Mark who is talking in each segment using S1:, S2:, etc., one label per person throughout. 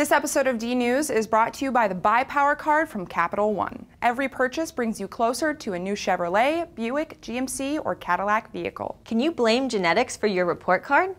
S1: This episode of D News is brought to you by the Buy Power Card from Capital One. Every purchase brings you closer to a new Chevrolet, Buick, GMC, or Cadillac vehicle.
S2: Can you blame genetics for your report card?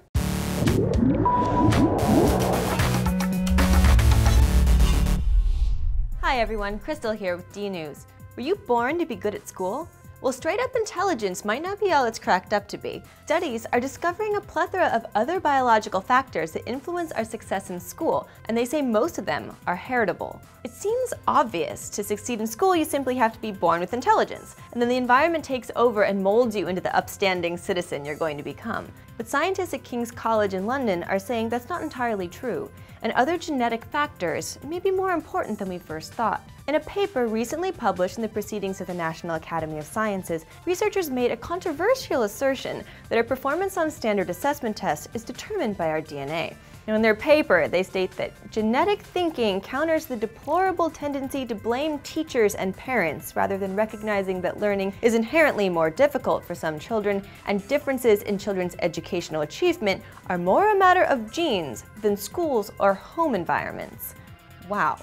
S2: Hi everyone, Crystal here with D News. Were you born to be good at school? Well, straight up intelligence might not be all it's cracked up to be. Studies are discovering a plethora of other biological factors that influence our success in school, and they say most of them are heritable. It seems obvious to succeed in school you simply have to be born with intelligence, and then the environment takes over and molds you into the upstanding citizen you're going to become. But scientists at King's College in London are saying that's not entirely true, and other genetic factors may be more important than we first thought. In a paper recently published in the Proceedings of the National Academy of Sciences, researchers made a controversial assertion that our performance on standard assessment tests is determined by our DNA. Now, in their paper, they state that genetic thinking counters the deplorable tendency to blame teachers and parents rather than recognizing that learning is inherently more difficult for some children and differences in children's educational achievement are more a matter of genes than schools or home environments. Wow.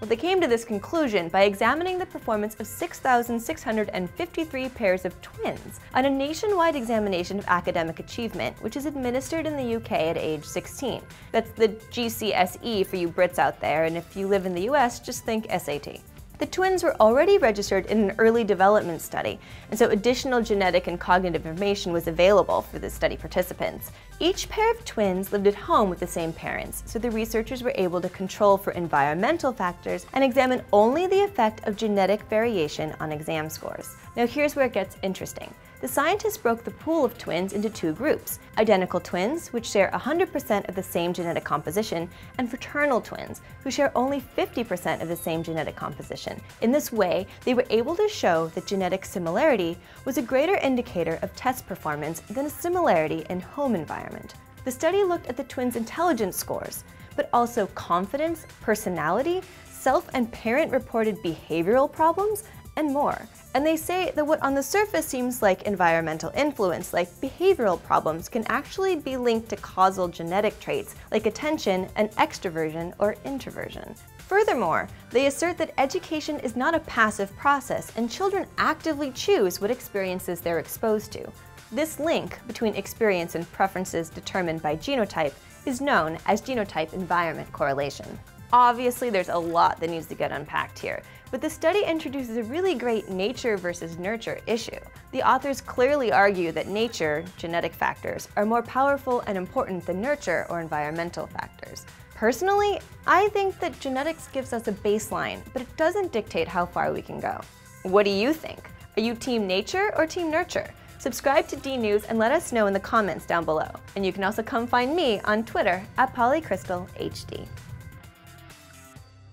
S2: Well, they came to this conclusion by examining the performance of 6,653 pairs of twins on a nationwide examination of academic achievement, which is administered in the UK at age 16. That's the GCSE for you Brits out there, and if you live in the US, just think SAT. The twins were already registered in an early development study, and so additional genetic and cognitive information was available for the study participants. Each pair of twins lived at home with the same parents, so the researchers were able to control for environmental factors and examine only the effect of genetic variation on exam scores. Now here's where it gets interesting the scientists broke the pool of twins into two groups identical twins, which share 100% of the same genetic composition, and fraternal twins, who share only 50% of the same genetic composition. In this way, they were able to show that genetic similarity was a greater indicator of test performance than a similarity in home environment. The study looked at the twins' intelligence scores, but also confidence, personality, self and parent reported behavioral problems, and more. And they say that what on the surface seems like environmental influence, like behavioral problems, can actually be linked to causal genetic traits like attention and extroversion or introversion. Furthermore, they assert that education is not a passive process and children actively choose what experiences they're exposed to. This link between experience and preferences determined by genotype is known as genotype-environment correlation. Obviously, there's a lot that needs to get unpacked here, but the study introduces a really great nature versus nurture issue. The authors clearly argue that nature, genetic factors, are more powerful and important than nurture or environmental factors. Personally, I think that genetics gives us a baseline, but it doesn't dictate how far we can go. What do you think? Are you team nature or team nurture? Subscribe to D News and let us know in the comments down below. And you can also come find me on Twitter at PolycrystalhD.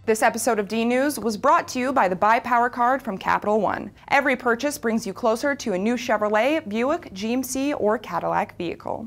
S1: This episode of D News was brought to you by the Buy Power Card from Capital One. Every purchase brings you closer to a new Chevrolet, Buick, GMC, or Cadillac vehicle.